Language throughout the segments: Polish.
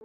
W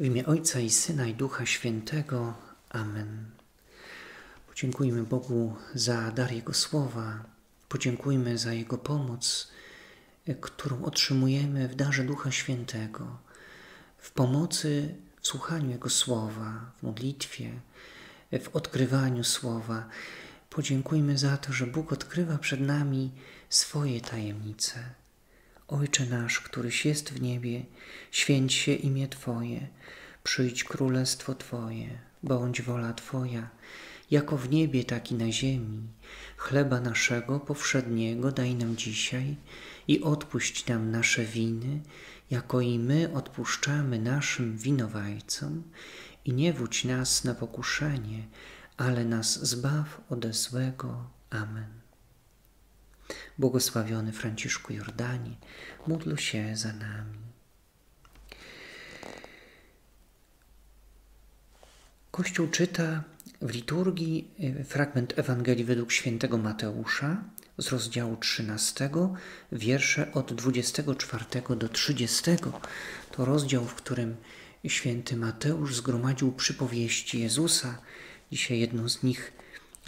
imię Ojca i Syna i Ducha Świętego. Amen. Podziękujmy Bogu za dar Jego słowa. Podziękujmy za Jego pomoc, którą otrzymujemy w darze Ducha Świętego, w pomocy w słuchaniu Jego słowa, w modlitwie, w odkrywaniu słowa. Podziękujmy za to, że Bóg odkrywa przed nami swoje tajemnice. Ojcze nasz, któryś jest w niebie, święć się imię Twoje, przyjdź królestwo Twoje, bądź wola Twoja, jako w niebie, tak i na ziemi. Chleba naszego powszedniego daj nam dzisiaj i odpuść nam nasze winy, jako i my odpuszczamy naszym winowajcom i nie wódź nas na pokuszenie, ale nas zbaw ode złego. Amen. Błogosławiony Franciszku Jordanie, módl się za nami. Kościół czyta w liturgii e, fragment Ewangelii według świętego Mateusza z rozdziału 13, wiersze od 24 do 30. To rozdział, w którym święty Mateusz zgromadził przypowieści Jezusa. Dzisiaj jedną z nich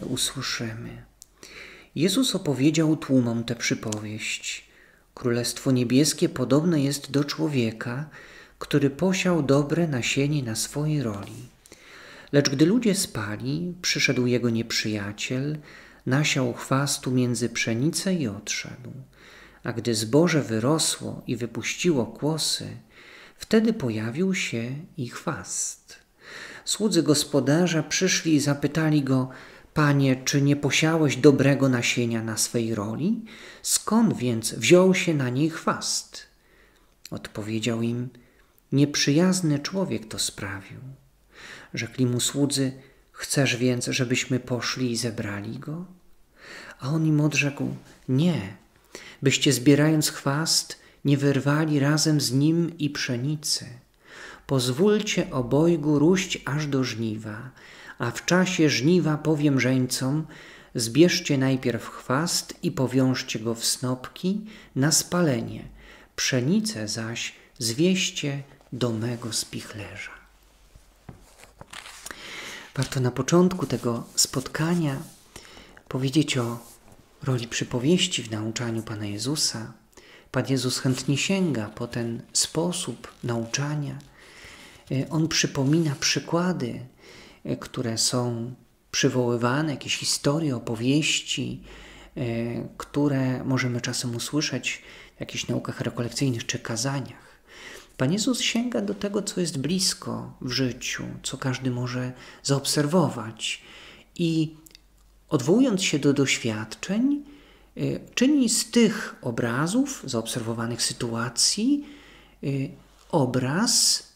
usłyszymy. Jezus opowiedział tłumom tę przypowieść. Królestwo niebieskie podobne jest do człowieka, który posiał dobre nasienie na swojej roli. Lecz gdy ludzie spali, przyszedł jego nieprzyjaciel, nasiał chwastu między pszenicę i odszedł. A gdy zboże wyrosło i wypuściło kłosy, wtedy pojawił się i chwast. Słudzy gospodarza przyszli i zapytali go, Panie, czy nie posiałeś dobrego nasienia na swej roli? Skąd więc wziął się na niej chwast? Odpowiedział im, nieprzyjazny człowiek to sprawił. Rzekli mu słudzy, chcesz więc, żebyśmy poszli i zebrali go? A on im odrzekł, nie, byście zbierając chwast, nie wyrwali razem z nim i pszenicy. Pozwólcie obojgu róść aż do żniwa, a w czasie żniwa powiem żeńcom, zbierzcie najpierw chwast i powiążcie go w snopki na spalenie, pszenicę zaś zwieście do mego spichlerza. Warto na początku tego spotkania powiedzieć o roli przypowieści w nauczaniu Pana Jezusa. Pan Jezus chętnie sięga po ten sposób nauczania. On przypomina przykłady E, które są przywoływane, jakieś historie, opowieści, e, które możemy czasem usłyszeć w jakichś naukach rekolekcyjnych czy kazaniach. Pan Jezus sięga do tego, co jest blisko w życiu, co każdy może zaobserwować i odwołując się do doświadczeń, e, czyni z tych obrazów, zaobserwowanych sytuacji, obraz,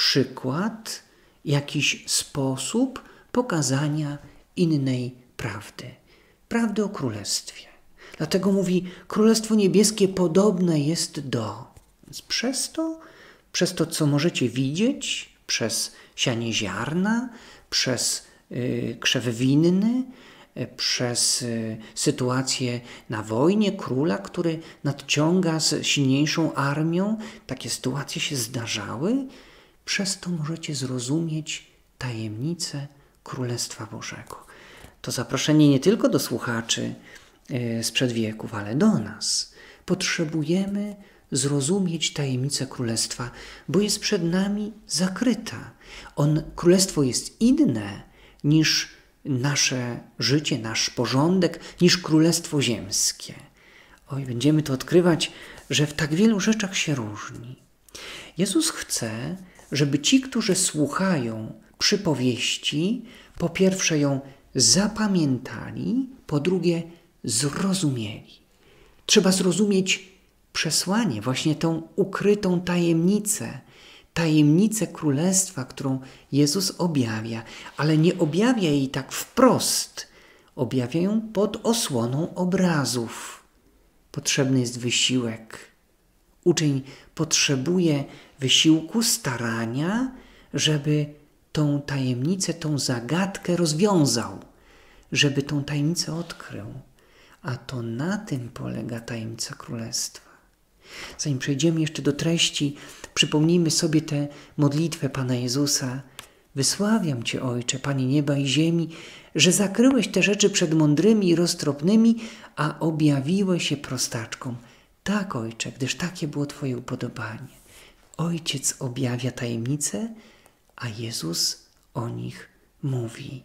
przykład, jakiś sposób pokazania innej prawdy prawdy o królestwie. Dlatego mówi: Królestwo Niebieskie podobne jest do. Więc przez to, przez to, co możecie widzieć, przez sianie ziarna, przez y, krzew winny, y, przez y, sytuację na wojnie, króla, który nadciąga z silniejszą armią, takie sytuacje się zdarzały przez to możecie zrozumieć tajemnicę Królestwa Bożego. To zaproszenie nie tylko do słuchaczy e, sprzed wieków, ale do nas. Potrzebujemy zrozumieć tajemnicę Królestwa, bo jest przed nami zakryta. On, Królestwo jest inne niż nasze życie, nasz porządek, niż Królestwo Ziemskie. Oj, będziemy to odkrywać, że w tak wielu rzeczach się różni. Jezus chce, żeby ci, którzy słuchają przypowieści, po pierwsze ją zapamiętali, po drugie zrozumieli. Trzeba zrozumieć przesłanie, właśnie tą ukrytą tajemnicę, tajemnicę królestwa, którą Jezus objawia, ale nie objawia jej tak wprost, objawia ją pod osłoną obrazów. Potrzebny jest wysiłek. Uczeń potrzebuje wysiłku, starania, żeby tą tajemnicę, tą zagadkę rozwiązał, żeby tą tajemnicę odkrył. A to na tym polega tajemnica królestwa. Zanim przejdziemy jeszcze do treści, przypomnijmy sobie tę modlitwę Pana Jezusa. Wysławiam Cię, Ojcze, Panie nieba i ziemi, że zakryłeś te rzeczy przed mądrymi i roztropnymi, a objawiłeś się prostaczkom. Tak, Ojcze, gdyż takie było Twoje upodobanie. Ojciec objawia tajemnice, a Jezus o nich mówi.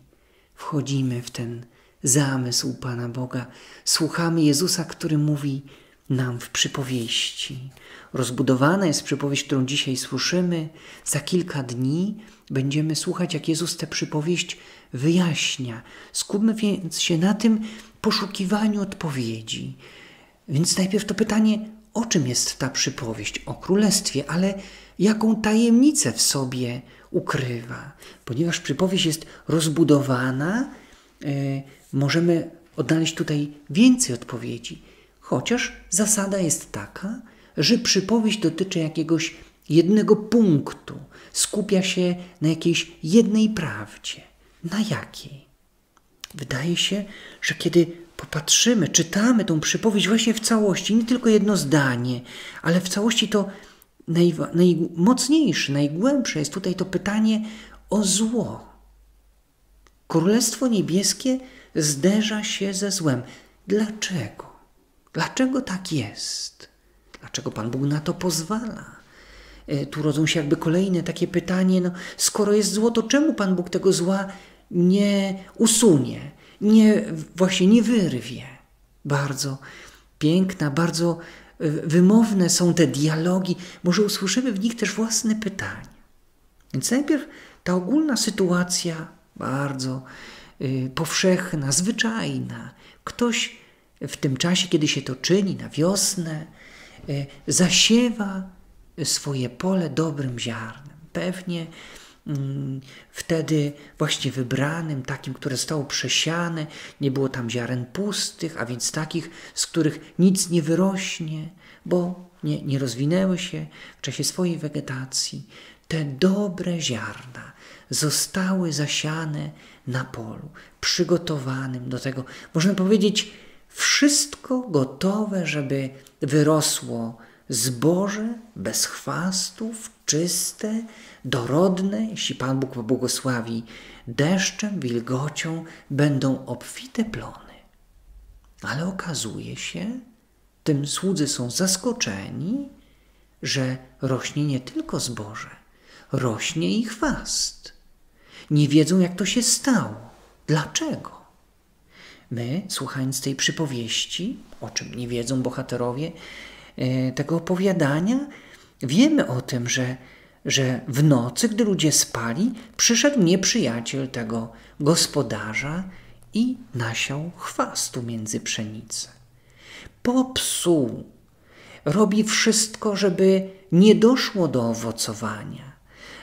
Wchodzimy w ten zamysł Pana Boga, słuchamy Jezusa, który mówi nam w przypowieści. Rozbudowana jest przypowieść, którą dzisiaj słyszymy. Za kilka dni będziemy słuchać, jak Jezus tę przypowieść wyjaśnia. Skupmy więc się na tym poszukiwaniu odpowiedzi. Więc najpierw to pytanie, o czym jest ta przypowieść? O królestwie, ale jaką tajemnicę w sobie ukrywa? Ponieważ przypowieść jest rozbudowana, yy, możemy odnaleźć tutaj więcej odpowiedzi. Chociaż zasada jest taka, że przypowieść dotyczy jakiegoś jednego punktu, skupia się na jakiejś jednej prawdzie. Na jakiej? Wydaje się, że kiedy popatrzymy, czytamy tą przypowieść właśnie w całości, nie tylko jedno zdanie, ale w całości to najmocniejsze, najgłębsze jest tutaj to pytanie o zło. Królestwo Niebieskie zderza się ze złem. Dlaczego? Dlaczego tak jest? Dlaczego Pan Bóg na to pozwala? E, tu rodzą się jakby kolejne takie pytanie, no, skoro jest zło, to czemu Pan Bóg tego zła nie usunie, nie, właśnie nie wyrwie? Bardzo piękna, bardzo e, wymowne są te dialogi, może usłyszymy w nich też własne pytania. Więc najpierw ta ogólna sytuacja, bardzo y, powszechna, zwyczajna. Ktoś w tym czasie, kiedy się to czyni, na wiosnę, y, zasiewa swoje pole dobrym ziarnem. Pewnie wtedy właśnie wybranym, takim, które zostało przesiane, nie było tam ziaren pustych, a więc takich, z których nic nie wyrośnie, bo nie, nie rozwinęły się w czasie swojej wegetacji. Te dobre ziarna zostały zasiane na polu, przygotowanym do tego, można powiedzieć, wszystko gotowe, żeby wyrosło zboże bez chwastów, czyste, dorodne, jeśli Pan Bóg pobłogosławi, deszczem, wilgocią będą obfite plony. Ale okazuje się, tym słudzy są zaskoczeni, że rośnie nie tylko zboże, rośnie i chwast. Nie wiedzą, jak to się stało. Dlaczego? My, słuchając tej przypowieści, o czym nie wiedzą bohaterowie tego opowiadania, wiemy o tym, że, że w nocy, gdy ludzie spali, przyszedł nieprzyjaciel tego gospodarza i nasiał chwastu między pszenicę. Popsuł, robi wszystko, żeby nie doszło do owocowania,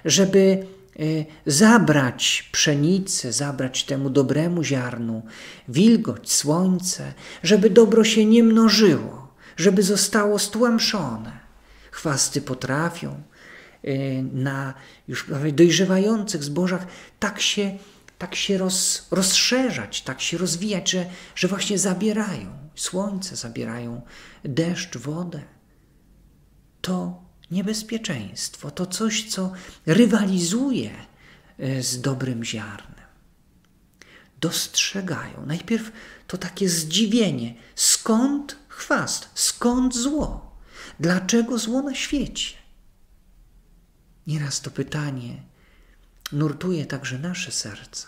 żeby Y, zabrać pszenicę, zabrać temu dobremu ziarnu wilgoć, słońce, żeby dobro się nie mnożyło, żeby zostało stłamszone. Chwasty potrafią y, na już dojrzewających zbożach tak się, tak się roz, rozszerzać, tak się rozwijać, że, że właśnie zabierają słońce, zabierają deszcz, wodę. To niebezpieczeństwo, to coś, co rywalizuje e, z dobrym ziarnem. Dostrzegają. Najpierw to takie zdziwienie, skąd chwast, skąd zło, dlaczego zło na świecie. Nieraz to pytanie nurtuje także nasze serca.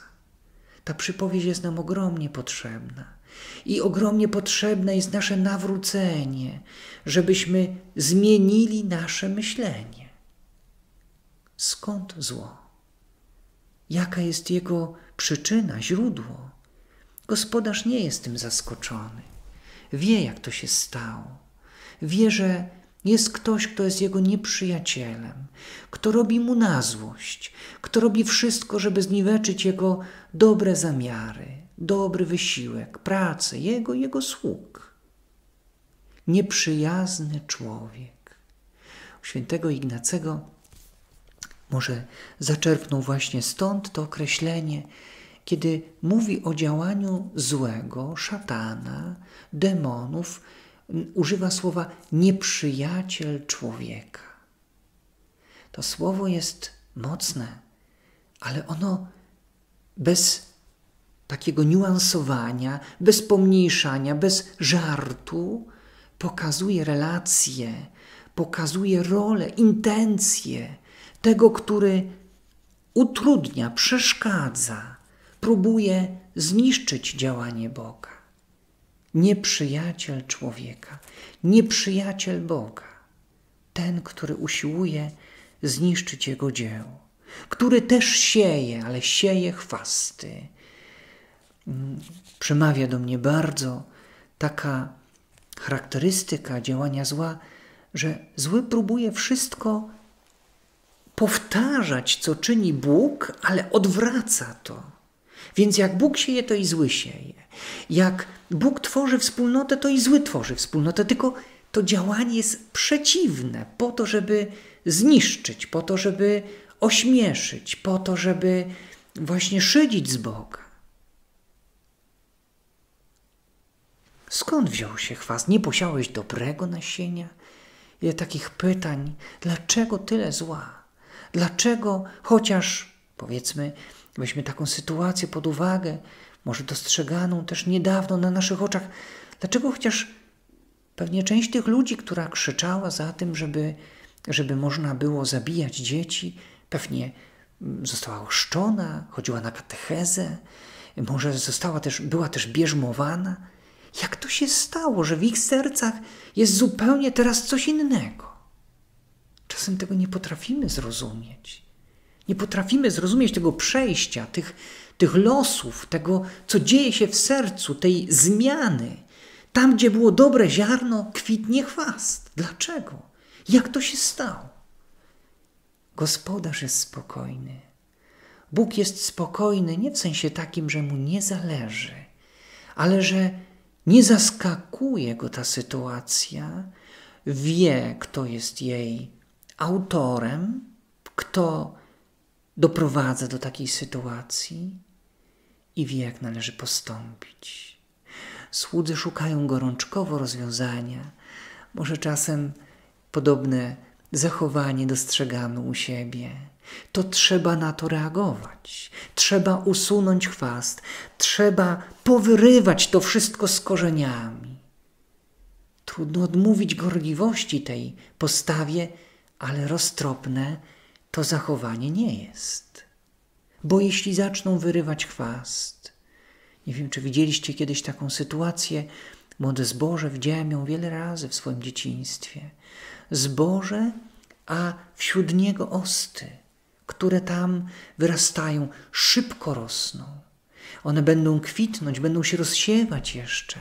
Ta przypowieść jest nam ogromnie potrzebna. I ogromnie potrzebne jest nasze nawrócenie, żebyśmy zmienili nasze myślenie. Skąd zło? Jaka jest jego przyczyna, źródło? Gospodarz nie jest tym zaskoczony. Wie, jak to się stało. Wie, że jest ktoś, kto jest jego nieprzyjacielem, kto robi mu na złość, kto robi wszystko, żeby zniweczyć jego dobre zamiary, dobry wysiłek, pracę jego jego sług. Nieprzyjazny człowiek. U świętego Ignacego może zaczerpnął właśnie stąd to określenie kiedy mówi o działaniu złego, szatana, demonów, używa słowa nieprzyjaciel człowieka. To słowo jest mocne, ale ono bez takiego niuansowania, bez pomniejszania, bez żartu pokazuje relacje, pokazuje rolę, intencje tego, który utrudnia, przeszkadza, próbuje zniszczyć działanie Boga. Nieprzyjaciel człowieka, nieprzyjaciel Boga, ten, który usiłuje zniszczyć jego dzieło, który też sieje, ale sieje chwasty. Mm, przemawia do mnie bardzo taka charakterystyka działania zła, że zły próbuje wszystko powtarzać, co czyni Bóg, ale odwraca to. Więc jak Bóg sieje, to i zły sieje. Jak Bóg tworzy wspólnotę, to i zły tworzy wspólnotę, tylko to działanie jest przeciwne, po to, żeby zniszczyć, po to, żeby ośmieszyć, po to, żeby właśnie szydzić z Boga. Skąd wziął się chwast? Nie posiałeś dobrego nasienia? Ile takich pytań, dlaczego tyle zła? Dlaczego, chociaż powiedzmy, weźmy taką sytuację pod uwagę, może dostrzeganą też niedawno na naszych oczach, dlaczego chociaż pewnie część tych ludzi, która krzyczała za tym, żeby, żeby można było zabijać dzieci, pewnie mm, została oszczona, chodziła na katechezę, może została też, była też bierzmowana. Jak to się stało, że w ich sercach jest zupełnie teraz coś innego? Czasem tego nie potrafimy zrozumieć. Nie potrafimy zrozumieć tego przejścia, tych, tych losów, tego, co dzieje się w sercu, tej zmiany. Tam, gdzie było dobre ziarno, kwitnie chwast. Dlaczego? Jak to się stało? Gospodarz jest spokojny. Bóg jest spokojny nie w sensie takim, że mu nie zależy, ale że nie zaskakuje go ta sytuacja, wie, kto jest jej autorem, kto doprowadza do takiej sytuacji i wie, jak należy postąpić. Słudzy szukają gorączkowo rozwiązania. Może czasem podobne zachowanie dostrzegamy u siebie. To trzeba na to reagować. Trzeba usunąć chwast. Trzeba powyrywać to wszystko z korzeniami. Trudno odmówić gorliwości tej postawie, ale roztropne to zachowanie nie jest. Bo jeśli zaczną wyrywać chwast, nie wiem, czy widzieliście kiedyś taką sytuację, młode zboże, widziałem ją wiele razy w swoim dzieciństwie. Zboże, a wśród niego osty, które tam wyrastają, szybko rosną. One będą kwitnąć, będą się rozsiewać jeszcze.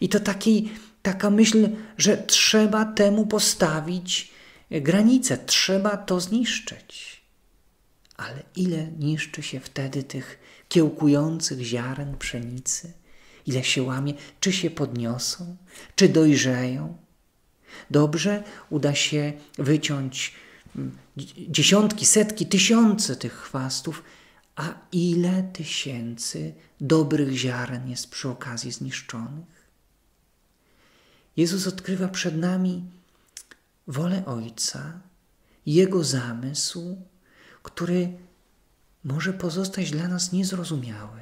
I to taki, taka myśl, że trzeba temu postawić granice, trzeba to zniszczyć. Ale ile niszczy się wtedy tych kiełkujących ziaren pszenicy? Ile się łamie? Czy się podniosą? Czy dojrzeją? Dobrze uda się wyciąć mm, dziesiątki, setki, tysiące tych chwastów, a ile tysięcy dobrych ziaren jest przy okazji zniszczonych? Jezus odkrywa przed nami wolę Ojca, Jego zamysł, który może pozostać dla nas niezrozumiały.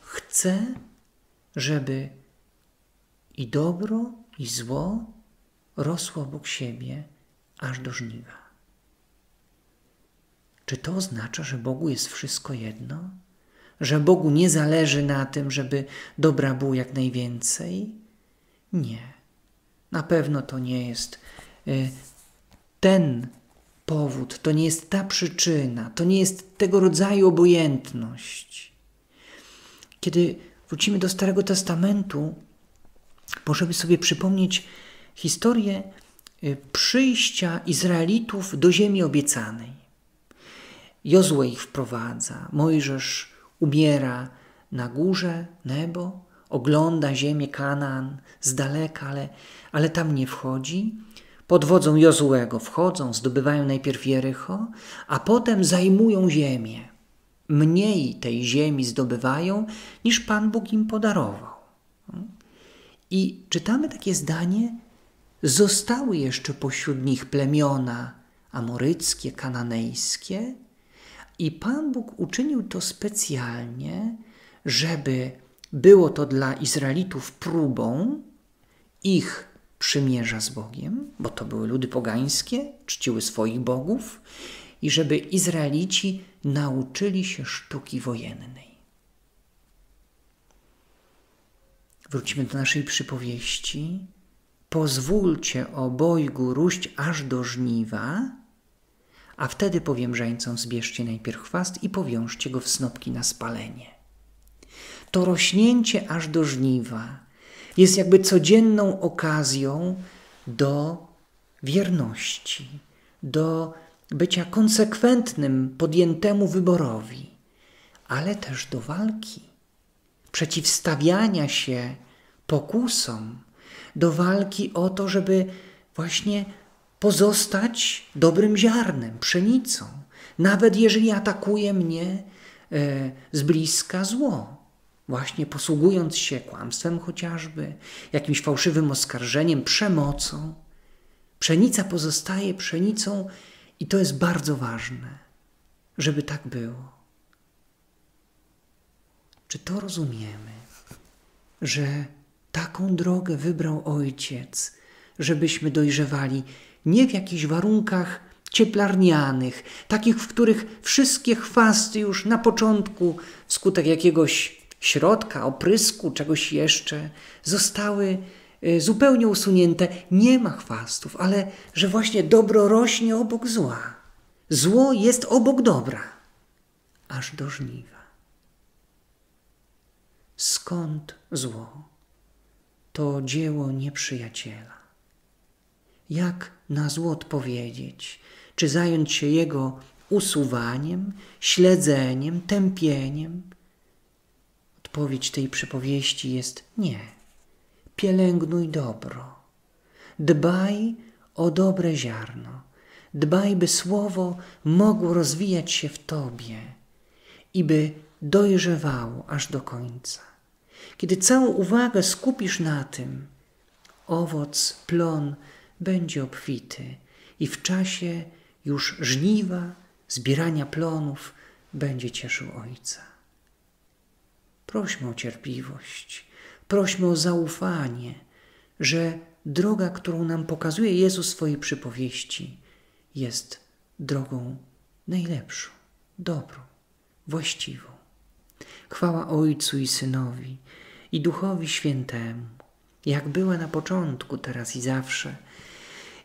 Chce, żeby i dobro, i zło rosło obok siebie aż do żniwa. Czy to oznacza, że Bogu jest wszystko jedno? Że Bogu nie zależy na tym, żeby dobra było jak najwięcej? Nie. Na pewno to nie jest y, ten powód, to nie jest ta przyczyna, to nie jest tego rodzaju obojętność. Kiedy wrócimy do Starego Testamentu, możemy sobie przypomnieć historię y, przyjścia Izraelitów do ziemi obiecanej. Jozue ich wprowadza, Mojżesz umiera na górze Nebo, ogląda ziemię Kanaan z daleka, ale, ale tam nie wchodzi. Pod wodzą Jozuego wchodzą, zdobywają najpierw Jericho, a potem zajmują ziemię. mniej tej ziemi zdobywają, niż Pan Bóg im podarował. I czytamy takie zdanie: Zostały jeszcze pośród nich plemiona amoryckie, kananejskie, i Pan Bóg uczynił to specjalnie, żeby było to dla Izraelitów próbą ich przymierza z Bogiem, bo to były ludy pogańskie, czciły swoich bogów, i żeby Izraelici nauczyli się sztuki wojennej. Wrócimy do naszej przypowieści. Pozwólcie obojgu róść aż do żniwa, a wtedy powiem żeńcom zbierzcie najpierw chwast i powiążcie go w snopki na spalenie. To rośnięcie aż do żniwa jest jakby codzienną okazją do wierności, do bycia konsekwentnym podjętemu wyborowi, ale też do walki, przeciwstawiania się pokusom, do walki o to, żeby właśnie pozostać dobrym ziarnem, pszenicą, nawet jeżeli atakuje mnie e, z bliska zło. Właśnie posługując się kłamstwem chociażby, jakimś fałszywym oskarżeniem, przemocą. Pszenica pozostaje pszenicą i to jest bardzo ważne, żeby tak było. Czy to rozumiemy, że taką drogę wybrał Ojciec, żebyśmy dojrzewali nie w jakichś warunkach cieplarnianych, takich, w których wszystkie chwasty już na początku, wskutek jakiegoś środka, oprysku, czegoś jeszcze, zostały y, zupełnie usunięte. Nie ma chwastów, ale że właśnie dobro rośnie obok zła. Zło jest obok dobra, aż do żniwa. Skąd zło? To dzieło nieprzyjaciela. Jak na zło odpowiedzieć? Czy zająć się jego usuwaniem, śledzeniem, tępieniem? Odpowiedź tej przypowieści jest nie. Pielęgnuj dobro. Dbaj o dobre ziarno. Dbaj, by słowo mogło rozwijać się w tobie i by dojrzewało aż do końca. Kiedy całą uwagę skupisz na tym, owoc, plon będzie obfity i w czasie już żniwa, zbierania plonów będzie cieszył Ojca. Prośmy o cierpliwość, prośmy o zaufanie, że droga, którą nam pokazuje Jezus w swojej przypowieści, jest drogą najlepszą, dobrą, właściwą. Chwała Ojcu i Synowi i Duchowi Świętemu, jak była na początku, teraz i zawsze,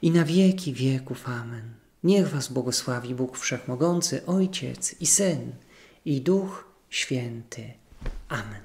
i na wieki wieków. Amen. Niech Was błogosławi Bóg Wszechmogący, Ojciec i Syn i Duch Święty. Amen.